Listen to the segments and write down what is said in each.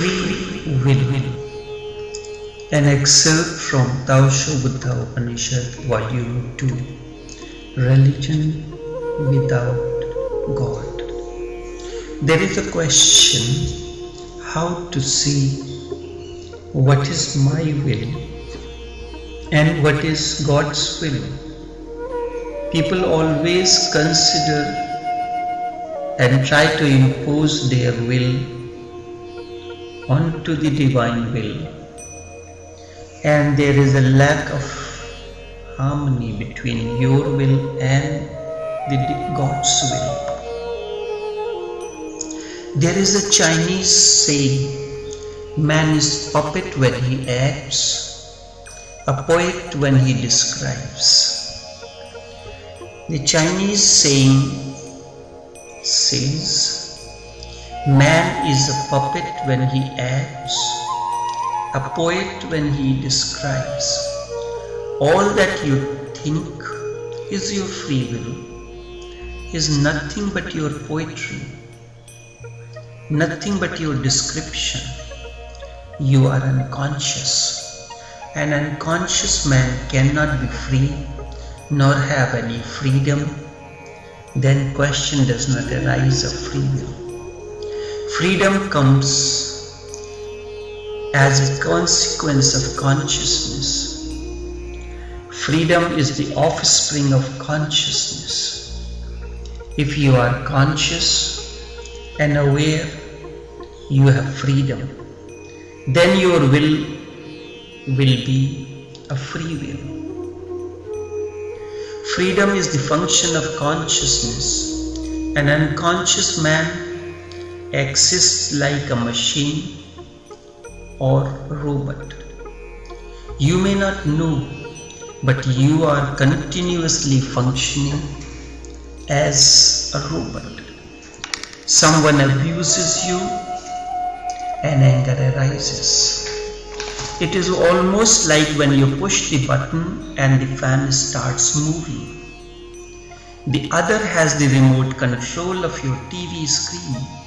Free Will An excerpt from Taosho Buddha Upanishad Volume 2 Religion Without God There is a question how to see what is my will and what is God's will. People always consider and try to impose their will onto the divine will. And there is a lack of harmony between your will and the God's will. There is a Chinese saying, man is puppet when he acts, a poet when he describes. The Chinese saying says, Man is a puppet when he acts, a poet when he describes. All that you think is your free will, is nothing but your poetry, nothing but your description. You are unconscious. An unconscious man cannot be free nor have any freedom. Then question does not arise of free will. Freedom comes as a consequence of consciousness. Freedom is the offspring of consciousness. If you are conscious and aware, you have freedom. Then your will will be a free will. Freedom is the function of consciousness. An unconscious man exists like a machine or robot. You may not know, but you are continuously functioning as a robot. Someone abuses you and anger arises. It is almost like when you push the button and the fan starts moving. The other has the remote control of your TV screen.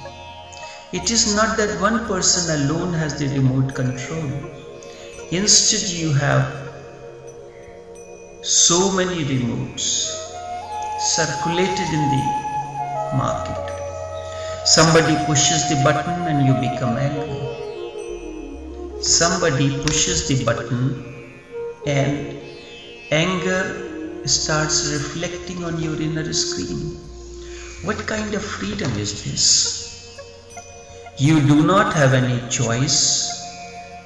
It is not that one person alone has the remote control. Instead, you have so many remotes circulated in the market. Somebody pushes the button and you become angry. Somebody pushes the button and anger starts reflecting on your inner screen. What kind of freedom is this? You do not have any choice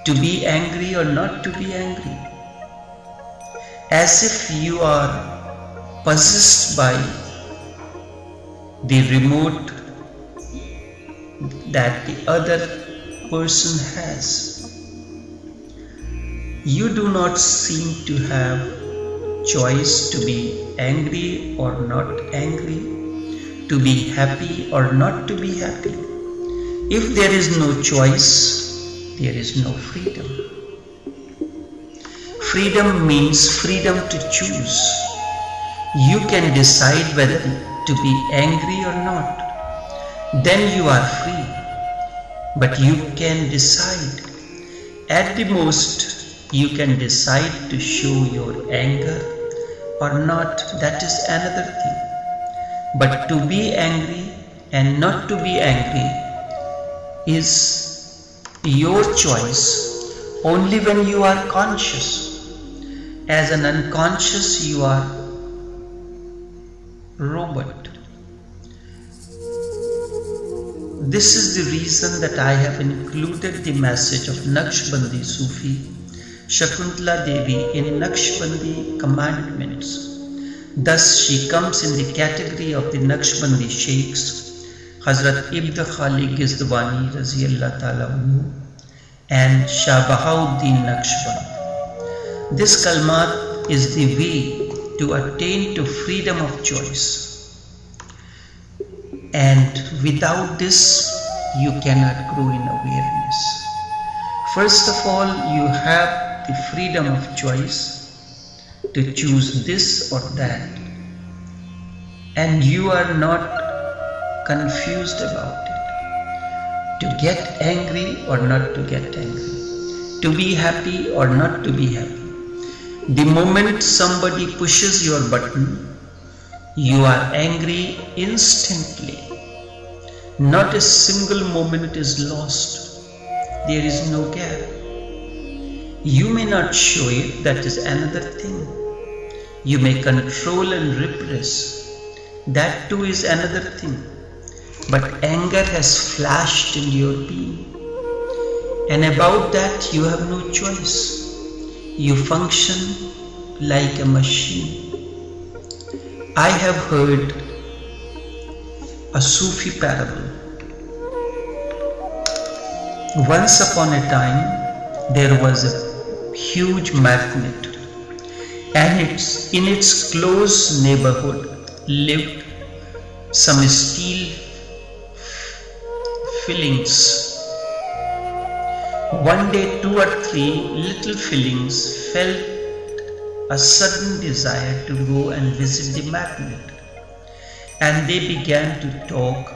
to be angry or not to be angry. As if you are possessed by the remote that the other person has. You do not seem to have choice to be angry or not angry, to be happy or not to be happy. If there is no choice, there is no freedom. Freedom means freedom to choose. You can decide whether to be angry or not. Then you are free. But you can decide. At the most, you can decide to show your anger or not. That is another thing. But to be angry and not to be angry is your choice only when you are conscious. As an unconscious, you are robot. This is the reason that I have included the message of Naqshbandi Sufi Shakuntala Devi in Naqshbandi commandments. Thus she comes in the category of the Naqshbandi Sheikhs, Hazrat Ibn Khali Gizdwani and Shah Bahauddin Naqshband. This kalmat is the way to attain to freedom of choice. And without this, you cannot grow in awareness. First of all, you have the freedom of choice to choose this or that. And you are not confused about it. to get angry or not to get angry, to be happy or not to be happy. The moment somebody pushes your button, you are angry instantly. Not a single moment is lost. There is no gap. You may not show it, that is another thing. You may control and repress. That too is another thing. But anger has flashed in your being. And about that you have no choice. You function like a machine. I have heard a Sufi parable. Once upon a time, there was a huge magnet, and it's, in its close neighborhood lived some steel fillings. One day, two or three little fillings felt a sudden desire to go and visit the magnet. And they began to talk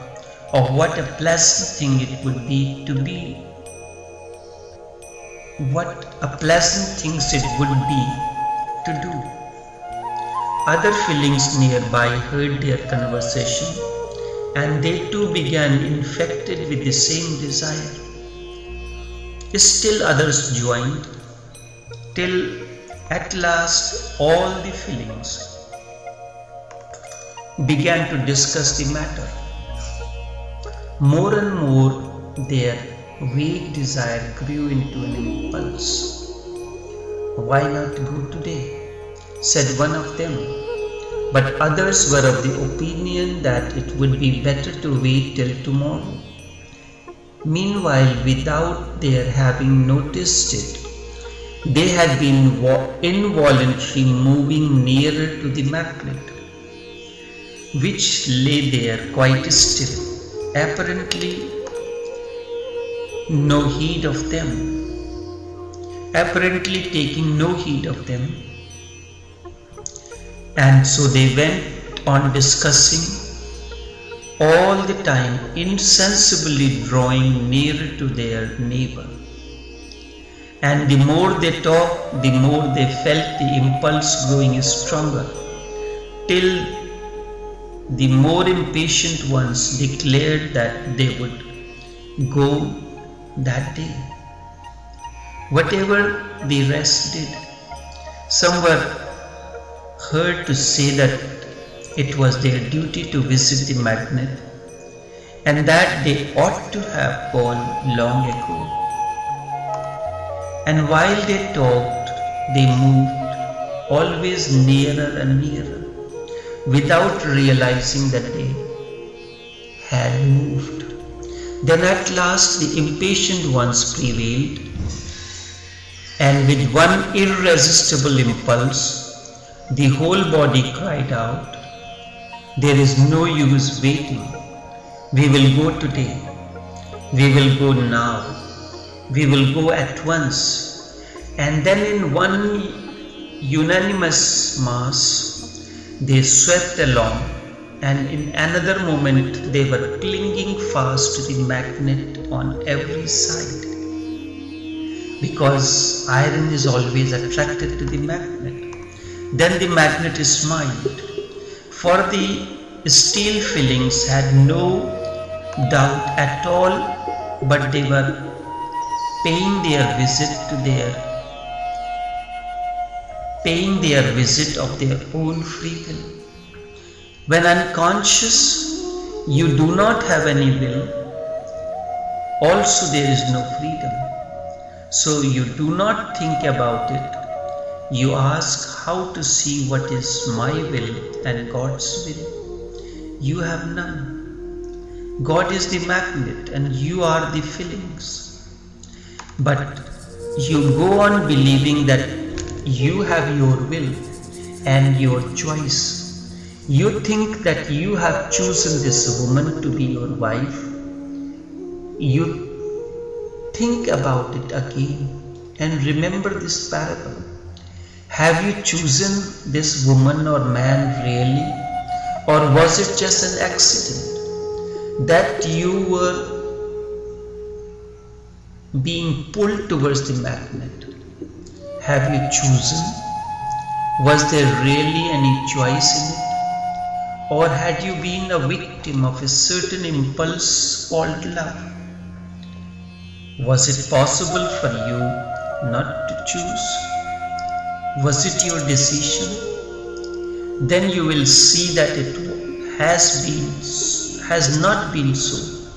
of what a pleasant thing it would be to be. What a pleasant thing it would be to do. Other fillings nearby heard their conversation and they too began infected with the same desire. Still others joined till at last, all the fillings began to discuss the matter. More and more, their vague desire grew into an impulse. Why not go today? said one of them. But others were of the opinion that it would be better to wait till tomorrow. Meanwhile, without their having noticed it, they had been involuntarily moving nearer to the magnet, which lay there quite still, apparently no heed of them, apparently taking no heed of them. And so they went on discussing all the time, insensibly drawing nearer to their neighbor. And the more they talked, the more they felt the impulse growing stronger, till the more impatient ones declared that they would go that day. Whatever the rest did, some were heard to say that it was their duty to visit the magnet and that they ought to have gone long ago. And while they talked, they moved always nearer and nearer without realizing that they had moved. Then at last the impatient ones prevailed, and with one irresistible impulse, the whole body cried out, There is no use waiting. We will go today. We will go now we will go at once. And then in one unanimous mass, they swept along, and in another moment they were clinging fast to the magnet on every side. Because iron is always attracted to the magnet. Then the magnet smiled. For the steel fillings had no doubt at all, but they were paying their visit to their paying their visit of their own free will. When unconscious, you do not have any will, also there is no freedom. So you do not think about it. You ask how to see what is my will and God's will. You have none. God is the magnet and you are the fillings. But you go on believing that you have your will and your choice. You think that you have chosen this woman to be your wife. You think about it again and remember this parable. Have you chosen this woman or man really? Or was it just an accident that you were being pulled towards the magnet. Have you chosen? Was there really any choice in it? Or had you been a victim of a certain impulse called love? Was it possible for you not to choose? Was it your decision? Then you will see that it has been has not been so.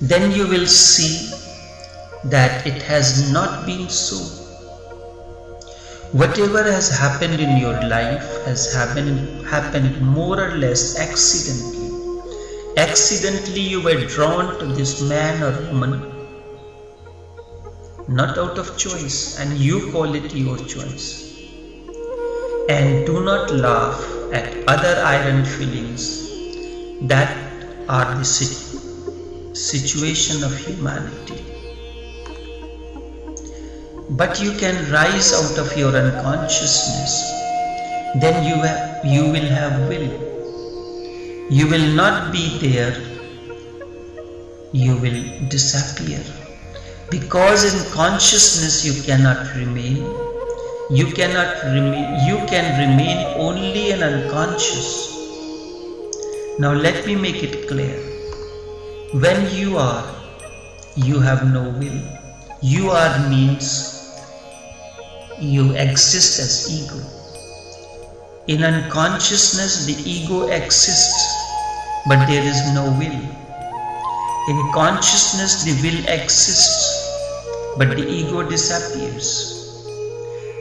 Then you will see that it has not been so. Whatever has happened in your life has happened, happened more or less accidentally. Accidentally, you were drawn to this man or woman, not out of choice, and you call it your choice. And do not laugh at other iron feelings that are the situation of humanity. But you can rise out of your unconsciousness. Then you have, you will have will. You will not be there. You will disappear because in consciousness you cannot remain you cannot remain you can remain only in unconscious now let me make it clear when you are you have no will you are means you exist as ego. In unconsciousness, the ego exists, but there is no will. In consciousness, the will exists, but the ego disappears.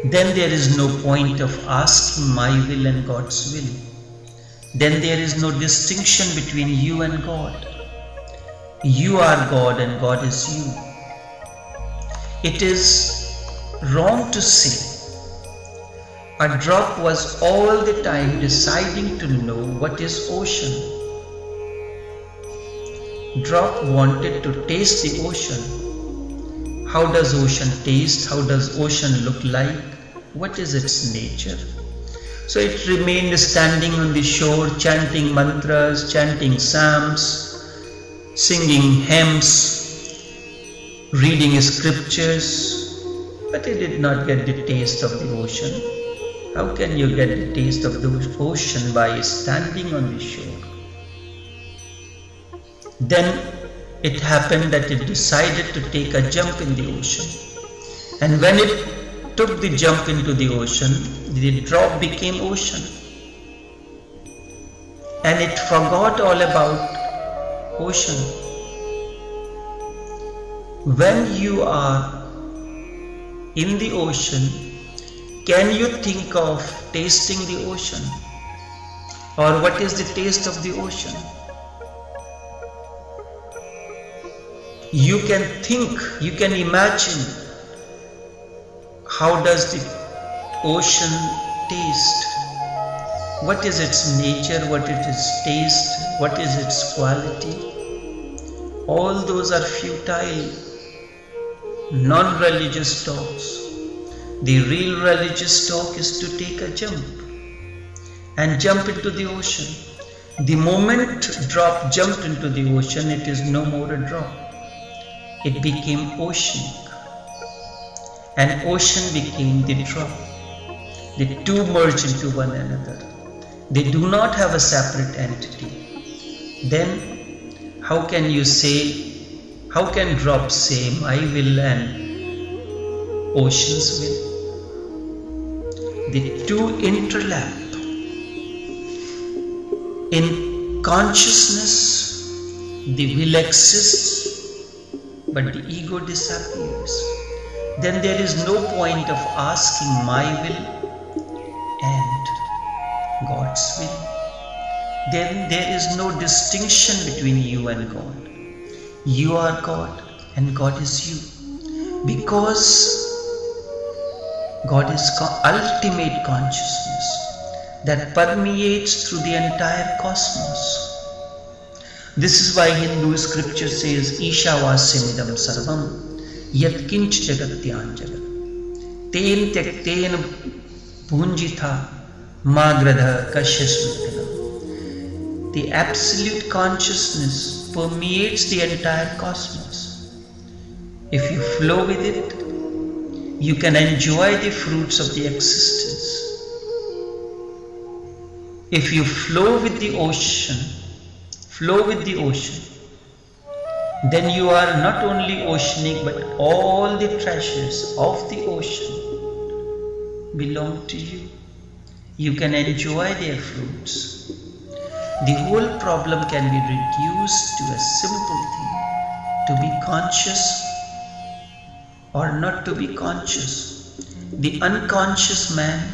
Then there is no point of asking my will and God's will. Then there is no distinction between you and God. You are God and God is you. It is wrong to say. A drop was all the time deciding to know what is ocean. Drop wanted to taste the ocean. How does ocean taste? How does ocean look like? What is its nature? So it remained standing on the shore, chanting mantras, chanting psalms, singing hymns, reading scriptures, but it did not get the taste of the ocean. How can you get the taste of the ocean by standing on the shore? Then it happened that it decided to take a jump in the ocean. And when it took the jump into the ocean, the drop became ocean. And it forgot all about ocean. When you are in the ocean, can you think of tasting the ocean? Or what is the taste of the ocean? You can think, you can imagine how does the ocean taste? What is its nature? What is its taste? What is its quality? All those are futile non religious talks. The real religious talk is to take a jump and jump into the ocean. The moment drop jumped into the ocean, it is no more a drop. It became ocean. And ocean became the drop. The two merge into one another. They do not have a separate entity. Then, how can you say how can drops say my will and ocean's will? The two interlap. In consciousness, the will exists, but the ego disappears. Then there is no point of asking my will and God's will. Then there is no distinction between you and God. You are God and God is you. Because God is ultimate consciousness that permeates through the entire cosmos. This is why Hindu scripture says Ishawasimidam Sarvam Yatkinch Jagatyan Jagat Ten Tekten Punjitha Magradha Kashyasvitanam the absolute consciousness permeates the entire cosmos. if you flow with it, you can enjoy the fruits of the existence. If you flow with the ocean, flow with the ocean, then you are not only oceanic but all the treasures of the ocean belong to you. You can enjoy their fruits. The whole problem can be reduced to a simple thing to be conscious or not to be conscious. The unconscious man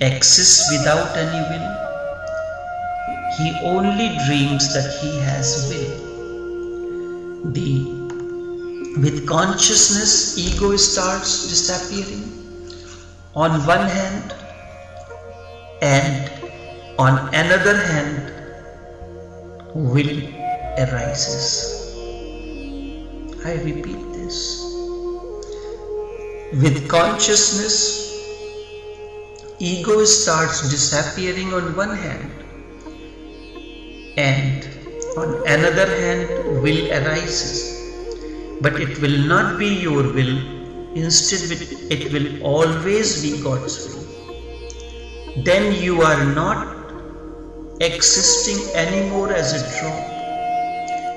exists without any will. He only dreams that he has will. The with consciousness ego starts disappearing on one hand and on another hand will arises. I repeat this. With consciousness ego starts disappearing on one hand and on another hand will arises. But it will not be your will. Instead it will always be god's will. Then you are not existing anymore as a drop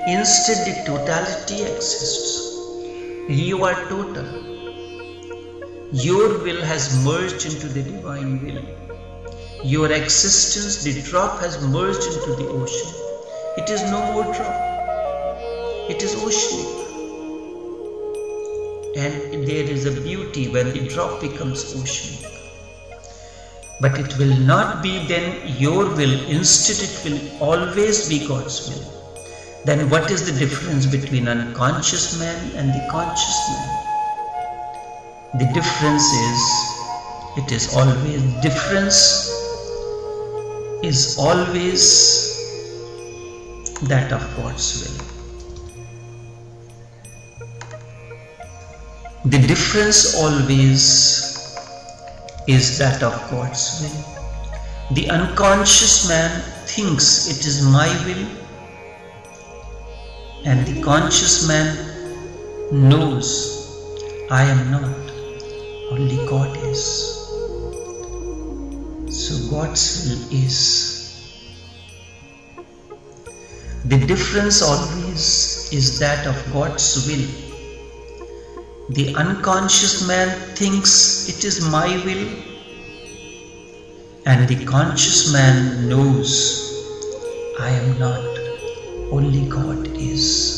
instead the totality exists. You are total. Your will has merged into the divine will your existence the drop has merged into the ocean it is no more drop. It is oceanic. And there is a beauty when the drop becomes oceanic. But it will not be then your will, instead it will always be God's will. Then what is the difference between unconscious man and the conscious man? The difference is, it is always, difference is always that of God's will. The difference always is that of God's will. The unconscious man thinks it is my will, and the conscious man knows I am not, only God is. So God's will is the difference always is that of God's will. The unconscious man thinks it is my will, and the conscious man knows I am not, only God is.